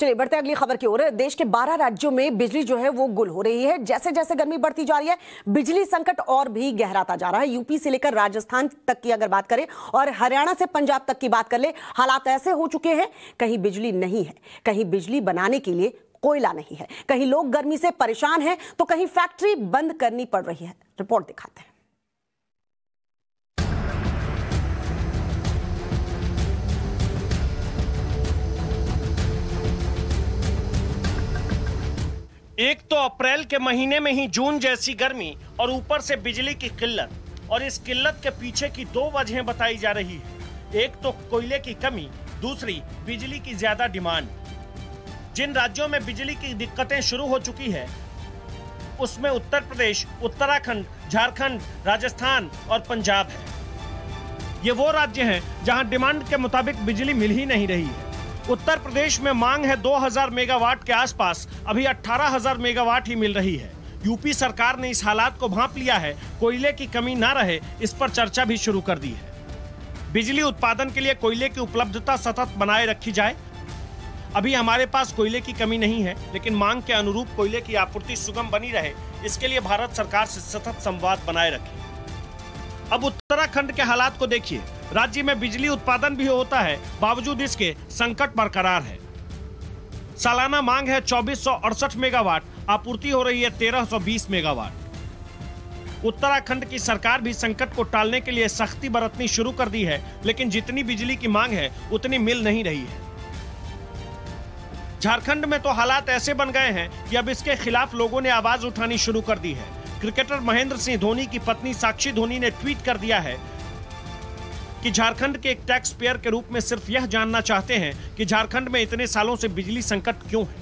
चलिए, बढ़ते अगली खबर की ओर। देश के 12 राज्यों में बिजली जो है वो गुल हो रही है। जैसे जैसे गर्मी बढ़ती जा रही है, बिजली संकट और भी गहराता जा रहा है। यूपी से लेकर राजस्थान तक की अगर बात करें और हरियाणा से पंजाब तक की बात कर ले, हालात ऐसे हो चुके हैं, कहीं बिजली नहीं है, कहीं बिजली बनाने के लिए कोयला नहीं है, कहीं लोग गर्मी से परेशान हैं तो कहीं फैक्ट्री बंद करनी पड़ रही है। रिपोर्ट दिखाते हैं। एक तो अप्रैल के महीने में ही जून जैसी गर्मी और ऊपर से बिजली की किल्लत, और इस किल्लत के पीछे की दो वजहें बताई जा रही है। एक तो कोयले की कमी, दूसरी बिजली की ज़्यादा डिमांड। जिन राज्यों में बिजली की दिक्कतें शुरू हो चुकी है, उसमें उत्तर प्रदेश, उत्तराखंड, झारखंड, राजस्थान और पंजाब है। ये वो राज्य हैं जहाँ डिमांड के मुताबिक बिजली मिल ही नहीं रही है। उत्तर प्रदेश में मांग है 2000 मेगावाट के आसपास। अभी 18000 मेगावाट ही मिल रही है। यूपी सरकार ने इस हालात को भांप लिया है। कोयले की कमी ना रहे, इस पर चर्चा भी शुरू कर दी है। बिजली उत्पादन के लिए कोयले की उपलब्धता सतत बनाए रखी जाए। अभी हमारे पास कोयले की कमी नहीं है, लेकिन मांग के अनुरूप कोयले की आपूर्ति सुगम बनी रहे, इसके लिए भारत सरकार से सतत संवाद बनाए रखे। अब उत्तराखंड के हालात को देखिए। राज्य में बिजली उत्पादन भी होता है, बावजूद इसके संकट बरकरार है। सालाना मांग है चौबीस मेगावाट, आपूर्ति हो रही है 1320 मेगावाट। उत्तराखंड की सरकार भी संकट को टालने के लिए सख्ती बरतनी शुरू कर दी है, लेकिन जितनी बिजली की मांग है, उतनी मिल नहीं रही है। झारखंड में तो हालात ऐसे बन गए हैं कि अब इसके खिलाफ लोगों ने आवाज़ उठानी शुरू कर दी है। क्रिकेटर महेंद्र सिंह धोनी की पत्नी साक्षी धोनी ने ट्वीट कर दिया है कि झारखंड के एक टैक्स पेयर के रूप में सिर्फ़ यह जानना चाहते हैं कि झारखंड में इतने सालों से बिजली संकट क्यों है?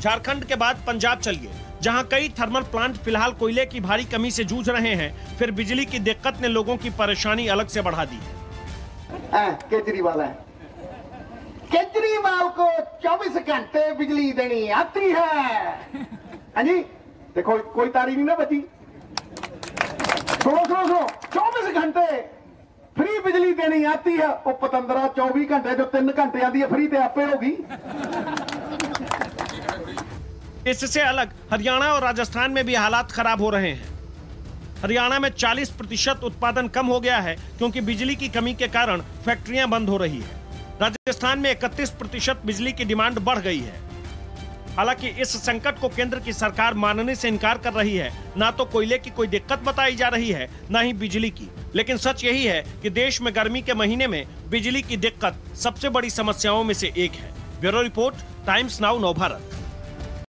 झारखंड के बाद पंजाब चलिए, जहाँ कई थर्मल प्लांट फ़िलहाल कोयले की भारी कमी से जूझ रहे हैं, फिर बिजली की दिक्कत ने लोगों की परेशानी अलग से बढ़ा दी है। केजरीवाल है। केजरीवाल को 24 घंटे बिजली देनी आती है। हाँ जी, देखो, कोई तारी नहीं ना बची। सुनो सुनो सुनो, चौबीस घंटे फ्री बिजली देनी आती है, वो पतंदरा चौबीस घंटे जो तीन घंटे आती है, फ्री ते आपे होगी। इससे अलग, हरियाणा और राजस्थान में भी हालात खराब हो रहे हैं। हरियाणा में 40 प्रतिशत उत्पादन कम हो गया है, क्योंकि बिजली की कमी के कारण फैक्ट्रियाँ बंद हो रही है। राजस्थान में 31 प्रतिशत बिजली की डिमांड बढ़ गई है। हालाँकि इस संकट को केंद्र की सरकार मानने से इनकार कर रही है। ना तो कोयले की कोई दिक्कत बताई जा रही है, न ही बिजली की। लेकिन सच यही है कि देश में गर्मी के महीने में बिजली की दिक्कत सबसे बड़ी समस्याओं में से एक है। ब्यूरो रिपोर्ट, टाइम्स नाउ, नव भारत।